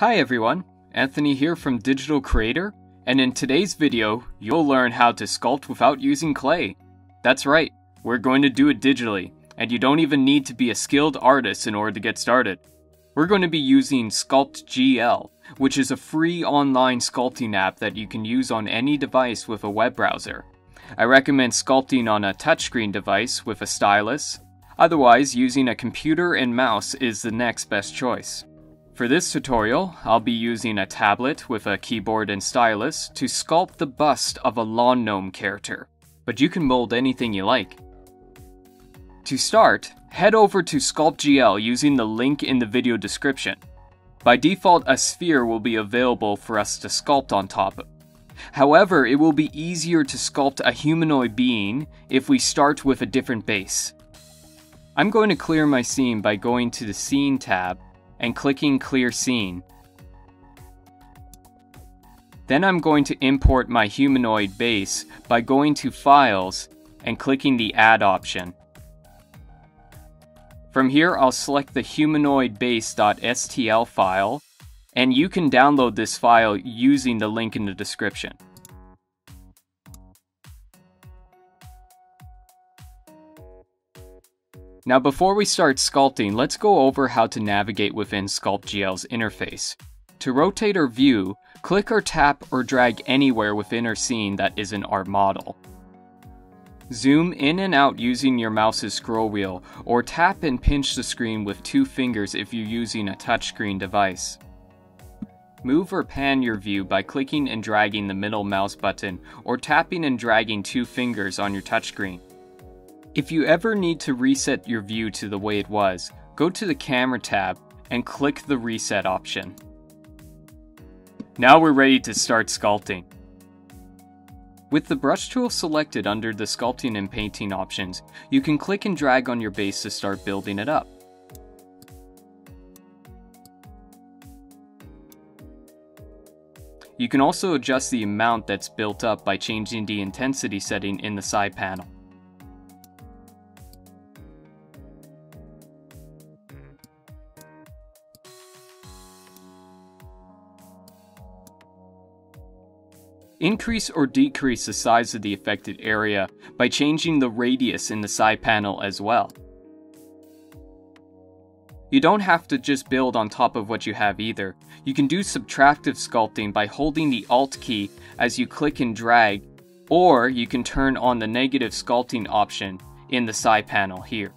Hi everyone, Anthony here from Digital Creator, and in today's video, you'll learn how to sculpt without using clay. That's right, we're going to do it digitally, and you don't even need to be a skilled artist in order to get started. We're going to be using Sculpt GL, which is a free online sculpting app that you can use on any device with a web browser. I recommend sculpting on a touchscreen device with a stylus. Otherwise, using a computer and mouse is the next best choice. For this tutorial, I'll be using a tablet with a keyboard and stylus to sculpt the bust of a lawn gnome character, but you can mold anything you like. To start, head over to SculptGL using the link in the video description. By default, a sphere will be available for us to sculpt on top of. However, it will be easier to sculpt a humanoid being if we start with a different base. I'm going to clear my scene by going to the Scene tab and clicking Clear Scene. Then I'm going to import my humanoid base by going to Files and clicking the Add option. From here, I'll select the humanoidbase.stl file, and you can download this file using the link in the description. Now before we start sculpting, let's go over how to navigate within SculptGL's interface. To rotate our view, click or tap or drag anywhere within our scene that isn't our model. Zoom in and out using your mouse's scroll wheel, or tap and pinch the screen with two fingers if you're using a touchscreen device. Move or pan your view by clicking and dragging the middle mouse button, or tapping and dragging two fingers on your touchscreen. If you ever need to reset your view to the way it was, go to the Camera tab and click the Reset option. Now we're ready to start sculpting. With the brush tool selected under the sculpting and painting options, you can click and drag on your base to start building it up. You can also adjust the amount that's built up by changing the intensity setting in the side panel. Increase or decrease the size of the affected area by changing the radius in the side panel as well. You don't have to just build on top of what you have either. You can do subtractive sculpting by holding the Alt key as you click and drag, or you can turn on the negative sculpting option in the side panel here.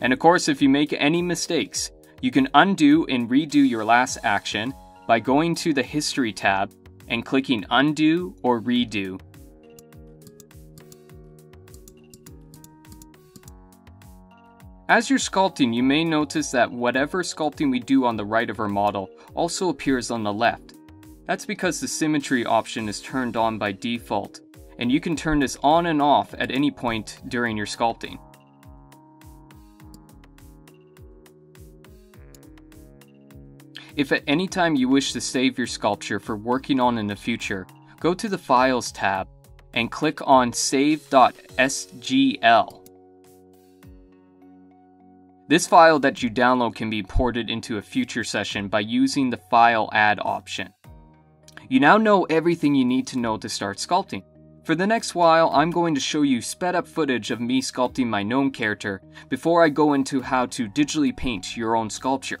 And of course, if you make any mistakes, you can undo and redo your last action by going to the History tab and clicking Undo or Redo. As you're sculpting, you may notice that whatever sculpting we do on the right of our model also appears on the left. That's because the symmetry option is turned on by default, and you can turn this on and off at any point during your sculpting. If at any time you wish to save your sculpture for working on in the future, go to the Files tab and click on Save.sgl. This file that you download can be ported into a future session by using the File Add option. You now know everything you need to know to start sculpting. For the next while, I'm going to show you sped up footage of me sculpting my gnome character before I go into how to digitally paint your own sculpture.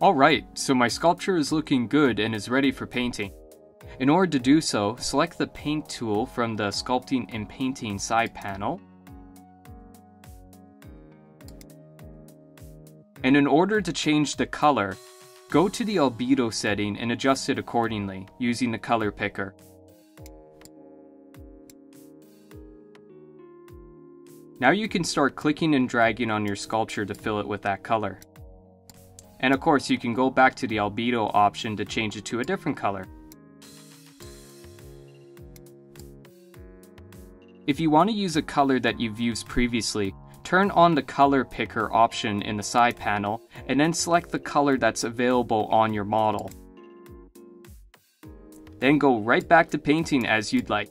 Alright, so my sculpture is looking good and is ready for painting. In order to do so, select the paint tool from the sculpting and painting side panel. And in order to change the color, go to the albedo setting and adjust it accordingly using the color picker. Now you can start clicking and dragging on your sculpture to fill it with that color. And of course, you can go back to the albedo option to change it to a different color. If you want to use a color that you've used previously, turn on the color picker option in the side panel and then select the color that's available on your model. Then go right back to painting as you'd like.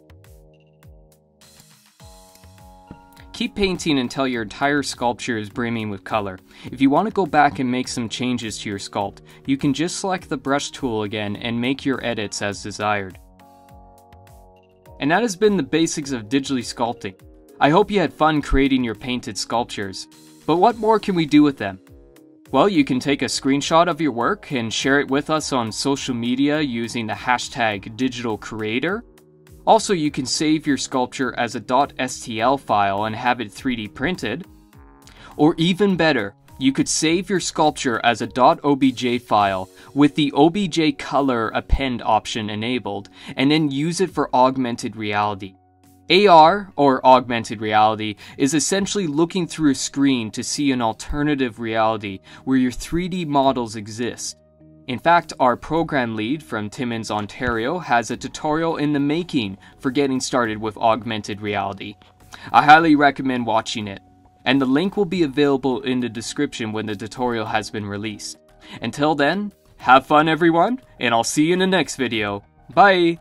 Keep painting until your entire sculpture is brimming with color. If you want to go back and make some changes to your sculpt, you can just select the brush tool again and make your edits as desired. And that has been the basics of digitally sculpting. I hope you had fun creating your painted sculptures. But what more can we do with them? Well, you can take a screenshot of your work and share it with us on social media using the hashtag digitalcreator also, you can save your sculpture as a .stl file and have it 3D printed. Or even better, you could save your sculpture as a .obj file with the obj color append option enabled and then use it for augmented reality. AR, or augmented reality, is essentially looking through a screen to see an alternative reality where your 3D models exist. In fact, our program lead from Timmins, Ontario has a tutorial in the making for getting started with augmented reality. I highly recommend watching it, and the link will be available in the description when the tutorial has been released. Until then, have fun everyone, and I'll see you in the next video. Bye!